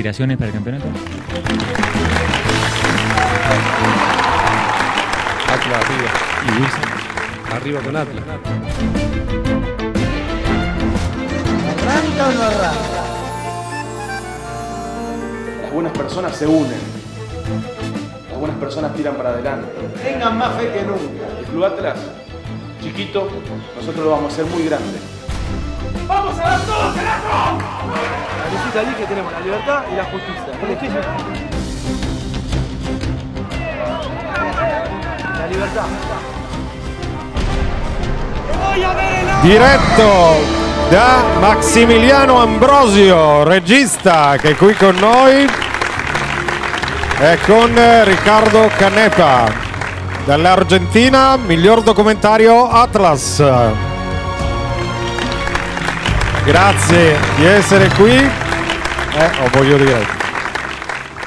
aspiraciones para el campeonato? Atlas arriba. ¿Y Wilson? Arriba con Atlas. ¿Arranca o no arranca? Las buenas personas se unen. Las buenas personas tiran para adelante. Tengan más fe que nunca. El Club Atlas, chiquito, nosotros lo vamos a hacer muy grande. La visita allí que tenemos la libertad y la justicia. La libertad. Diretto da Maximiliano Ambrosio, regista che è qui con noi, e con Riccardo Canepa. Dall'Argentina, miglior documentario Atlas. Grazie di essere qui. Eh, oh, voglio dire.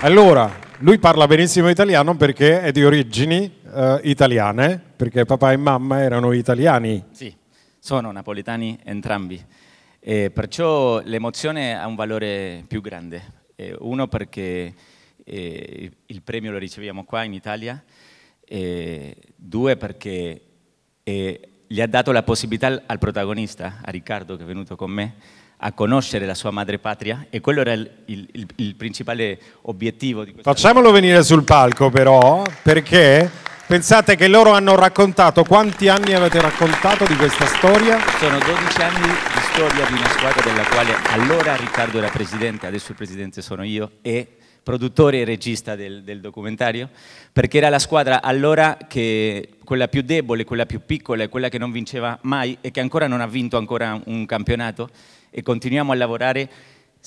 Allora, lui parla benissimo italiano perché è di origini eh, italiane, perché papà e mamma erano italiani. Sì, sono napoletani entrambi. E perciò l'emozione ha un valore più grande. Eh, uno perché eh, il premio lo riceviamo qua in Italia, due perché eh, gli ha dato la possibilità al protagonista, a Riccardo che è venuto con me, a conoscere la sua madrepatria e quello era il, il- il- principale obiettivo di Facciamolo venire sul palco però, perché pensate che loro hanno raccontato, quanti anni avete raccontato di questa storia? Sono 12 anni di storia di una squadra della quale allora Riccardo era presidente, adesso il presidente sono io e produttore e regista del, del documentario, perché era la squadra allora che quella più debole, quella più piccola e quella che non vinceva mai e che ancora non ha vinto ancora un campionato e continuiamo a lavorare.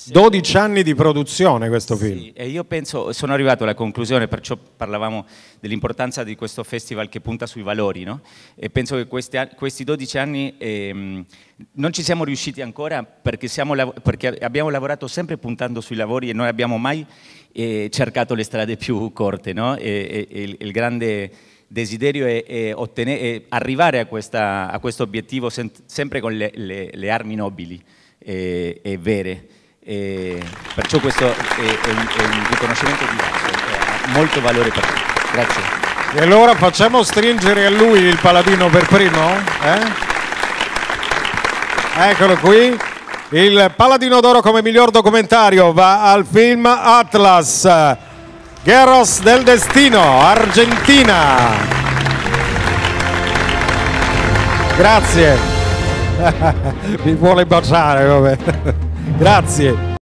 12 anni di produzione questo film. Sì, e io penso, sono arrivato alla conclusione, perciò parlavamo dell'importanza di questo festival che punta sui valori, no? E penso che questi, questi 12 anni ehm, non ci siamo riusciti ancora perché, siamo perché abbiamo lavorato sempre puntando sui lavori e non abbiamo mai eh, cercato le strade più corte, no? E, e- il, il grande desiderio è, è ottene- è arrivare a, questa- a questo obiettivo sempre con le, le- le armi nobili e, e vere. E perciò questo è, è un, è un riconoscimento diverso, ha molto valore per me. Grazie. E allora facciamo stringere a lui il paladino per primo? eh? Eccolo qui. Il Paladino d'Oro come miglior documentario va al film Atlas. Guerros del Destino, Argentina. Grazie. Mi vuole baciare, vabbè. Grazie.